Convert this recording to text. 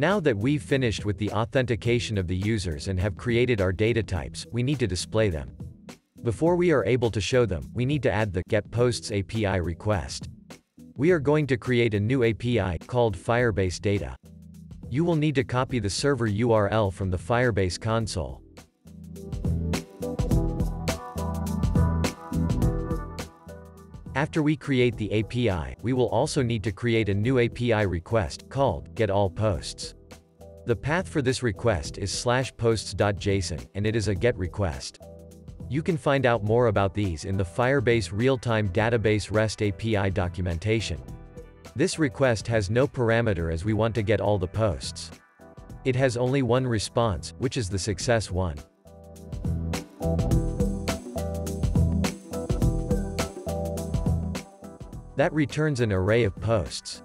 Now that we've finished with the authentication of the users and have created our data types, we need to display them. Before we are able to show them, we need to add the Get Posts API request. We are going to create a new API called Firebase Data. You will need to copy the server URL from the Firebase console. After we create the API, we will also need to create a new API request, called getAllPosts. The path for this request is slash posts.json, and it is a GET request. You can find out more about these in the Firebase Real-Time Database REST API documentation. This request has no parameter as we want to get all the posts. It has only one response, which is the success one. That returns an array of posts.